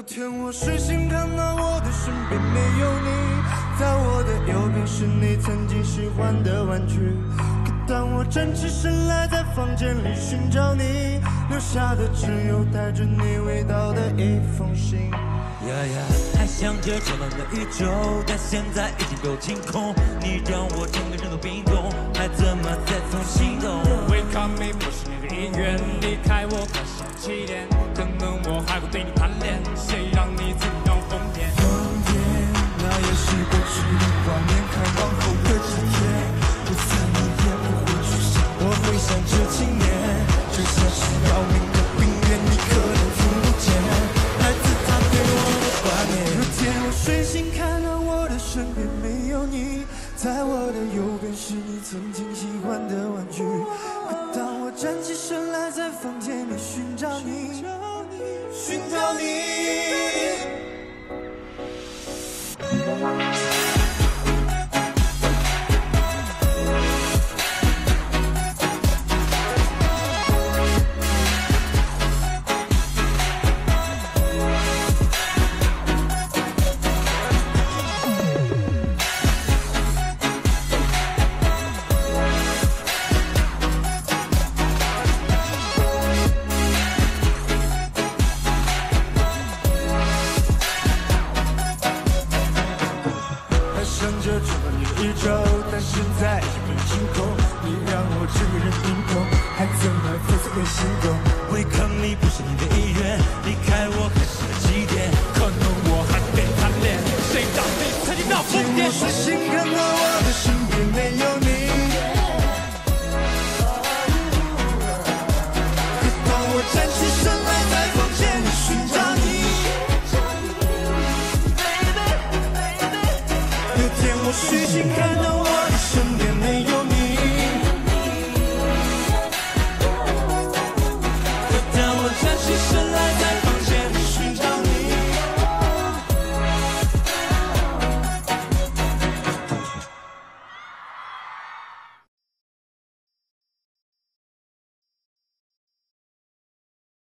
有天我睡醒看到我的身边没有你，在我的右边是你曾经喜欢的玩具。可当我站起身来在房间里寻找你，留下的只有带着你味道的一封信。呀呀，还想着找到的宇宙，但现在已经够清空。你让我整个人都冰冻，还怎么再从心动？Wake up me，不是你的意愿，离开我开始起点，我睡醒，看到我的身边没有你，在我的右边是你曾经喜欢的玩具。可当我站起身来，在房间里寻找你，寻找你。着这么你宇宙，但现在已被清空。你让我整个人冰冻，还怎么粉碎的心动？胃坑你不是你的意愿，离开我开始了几点？可能我还没贪恋，谁让你曾经闹疯癫？我心疼了，我的身边没有你。有天我睡醒看到我的身边。